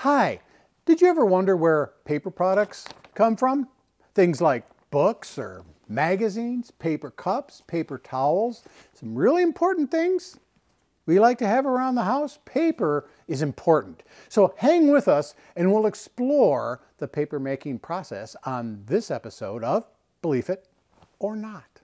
Hi, did you ever wonder where paper products come from? Things like books or magazines, paper cups, paper towels, some really important things we like to have around the house. Paper is important. So hang with us and we'll explore the paper making process on this episode of BeLEAF It or Not.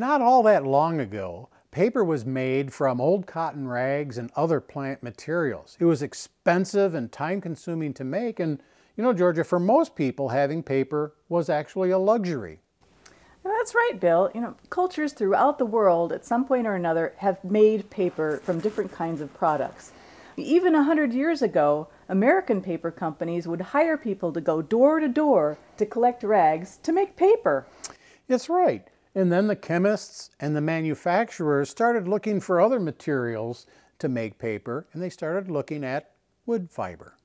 Not all that long ago, paper was made from old cotton rags and other plant materials. It was expensive and time consuming to make and you know, Georgia, for most people, having paper was actually a luxury. That's right, Bill. You know, cultures throughout the world at some point or another have made paper from different kinds of products. Even a hundred years ago, American paper companies would hire people to go door to door to collect rags to make paper. That's right. And then the chemists and the manufacturers started looking for other materials to make paper, and they started looking at wood fiber.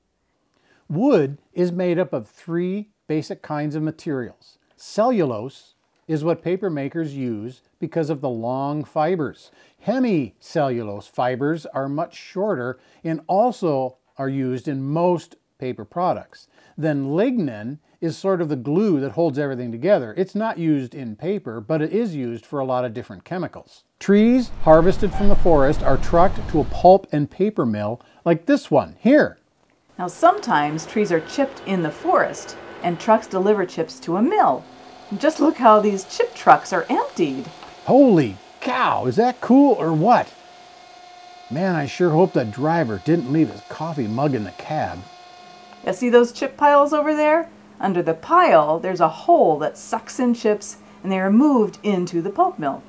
Wood is made up of three basic kinds of materials. Cellulose is what paper makers use because of the long fibers. Hemicellulose fibers are much shorter and also are used in most paper products. Then lignin is sort of the glue that holds everything together. It's not used in paper, but it is used for a lot of different chemicals. Trees harvested from the forest are trucked to a pulp and paper mill like this one here. Now sometimes trees are chipped in the forest and trucks deliver chips to a mill. Just look how these chip trucks are emptied. Holy cow, is that cool or what? Man, I sure hope the driver didn't leave his coffee mug in the cab. You see those chip piles over there? Under the pile, there's a hole that sucks in chips and they are moved into the pulp mill.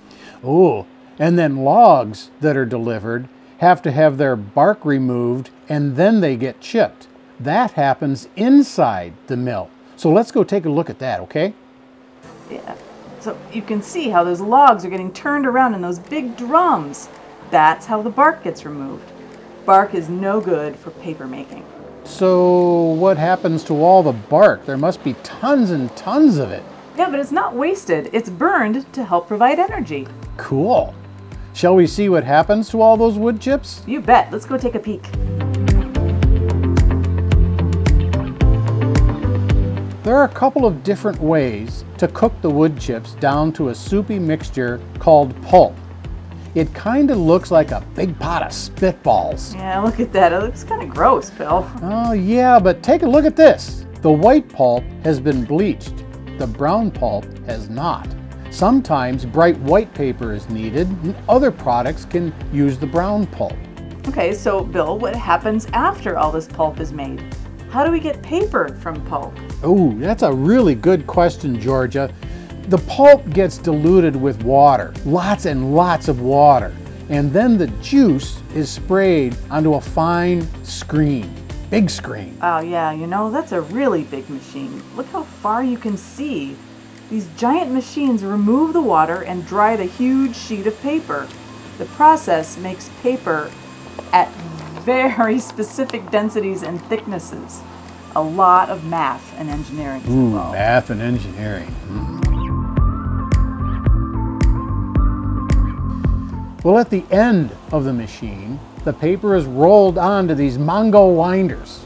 Oh, and then logs that are delivered have to have their bark removed and then they get chipped. That happens inside the mill. So let's go take a look at that, okay? Yeah. So you can see how those logs are getting turned around in those big drums. That's how the bark gets removed. Bark is no good for paper making. So what happens to all the bark? There must be tons and tons of it. Yeah, but it's not wasted. It's burned to help provide energy. Cool. Shall we see what happens to all those wood chips? You bet. Let's go take a peek. There are a couple of different ways to cook the wood chips down to a soupy mixture called pulp. It kind of looks like a big pot of spitballs. Yeah, look at that. It looks kind of gross, Bill. Oh, yeah, but take a look at this. The white pulp has been bleached. The brown pulp has not. Sometimes bright white paper is needed, and other products can use the brown pulp. Okay, so Bill, what happens after all this pulp is made? How do we get paper from pulp? Oh, that's a really good question, Georgia. The pulp gets diluted with water, lots and lots of water, and then the juice is sprayed onto a fine screen, big screen. Oh yeah, you know, that's a really big machine. Look how far you can see. These giant machines remove the water and dry the huge sheet of paper. The process makes paper at very specific densities and thicknesses. A lot of math and engineering Ooh, math and engineering. Mm. Well, at the end of the machine, the paper is rolled onto these Mongo winders.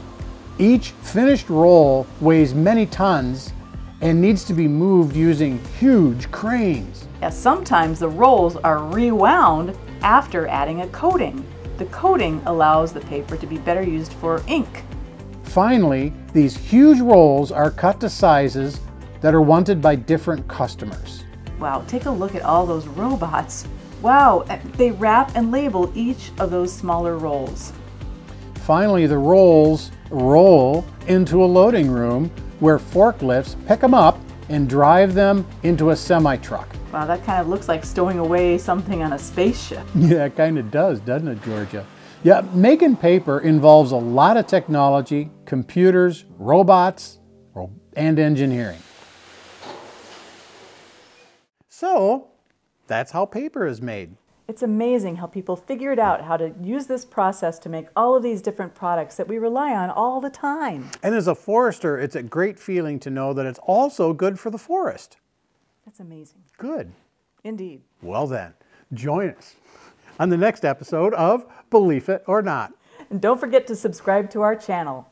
Each finished roll weighs many tons and needs to be moved using huge cranes. Yeah, sometimes the rolls are rewound after adding a coating. The coating allows the paper to be better used for ink. Finally, these huge rolls are cut to sizes that are wanted by different customers. Wow, take a look at all those robots. Wow, eh, they wrap and label each of those smaller rolls. Finally, the rolls roll into a loading room where forklifts pick them up and drive them into a semi-truck. Wow, that kind of looks like stowing away something on a spaceship. Yeah, it kind of does, doesn't it, Georgia? Yeah, making paper involves a lot of technology, computers, robots, and engineering. So, that's how paper is made. It's amazing how people figured out how to use this process to make all of these different products that we rely on all the time. And as a forester, it's a great feeling to know that it's also good for the forest. That's amazing. Good. Indeed. Well then, join us on the next episode of BeLEAF It or Not. And don't forget to subscribe to our channel.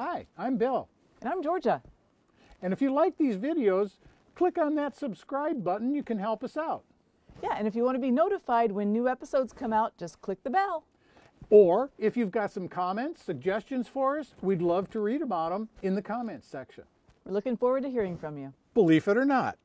Hi, I'm Bill. And I'm Georgia. And if you like these videos, click on that subscribe button. You can help us out. Yeah, and if you want to be notified when new episodes come out, just click the bell. Or if you've got some comments, suggestions for us, we'd love to read about them in the comments section. We're looking forward to hearing from you. Believe it or not.